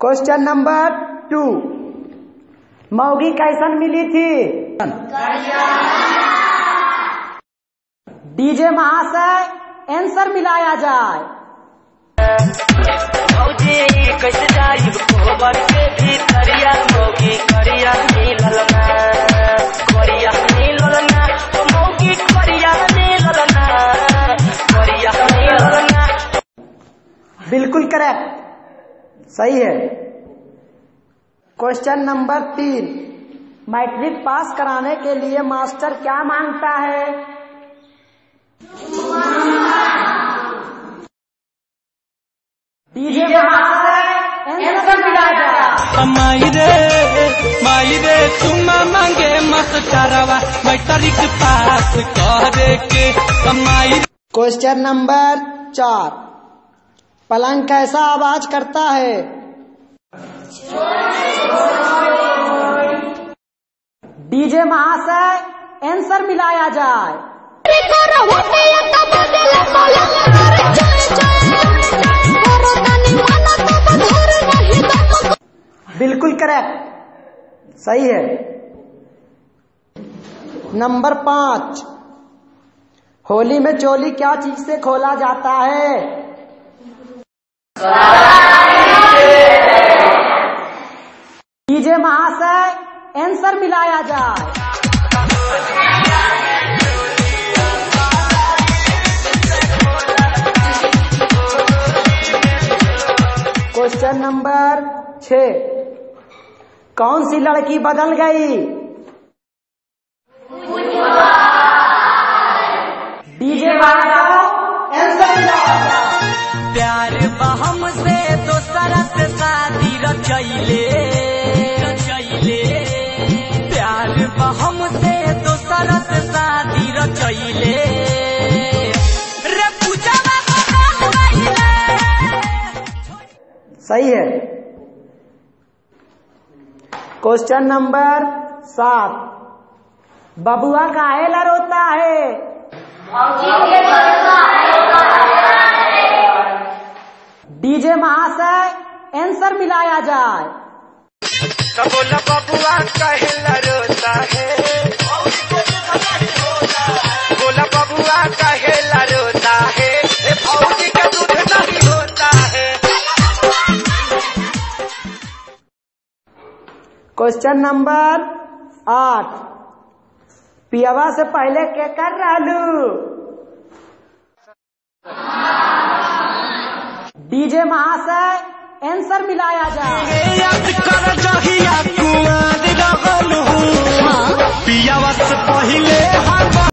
Question number two मौगी कैसन मिली थी डीजे महाशय आंसर मिलाया जाए बिल्कुल करेक्ट सही है। क्वेश्चन नंबर तीन। मैट्रिक पास कराने के लिए मास्टर क्या माँगता है? डीजे महाशय आंसर माई रे माई रे तुम मांगे मैट्रिक पास करे के कमाई क्वेश्चन नंबर चार। पलंग कैसा आवाज़ करता है? डीजे महाशय आंसर मिलाया जाए। बिल्कुल करेक्ट सही है। नंबर पाँच। होली में चोली क्या चीज़ से खोला जाता है? डीजे महाशय आंसर मिलाया जाए। क्वेश्चन नंबर छ कौन सी लड़की बदल गई? प्यार बहम से दोसरा से शादी रचैले रचैले प्यार बहम से दोसरा शादी रचैले सही है। क्वेश्चन नंबर सात। बबुआ काहेला रोता है? डीजे महाशय आंसर मिलाया जाए। बोला बबुआ कहेला रोता है। बोला बबुआ कहेला रोता है। फौजी के दूध नहीं होता है। क्वेश्चन नंबर आठ। पियावा से पहले के कर रहलू? डीजे महाशय आंसर मिलाया जाए।